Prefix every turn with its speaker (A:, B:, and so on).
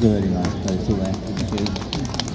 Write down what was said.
A: good in our place to act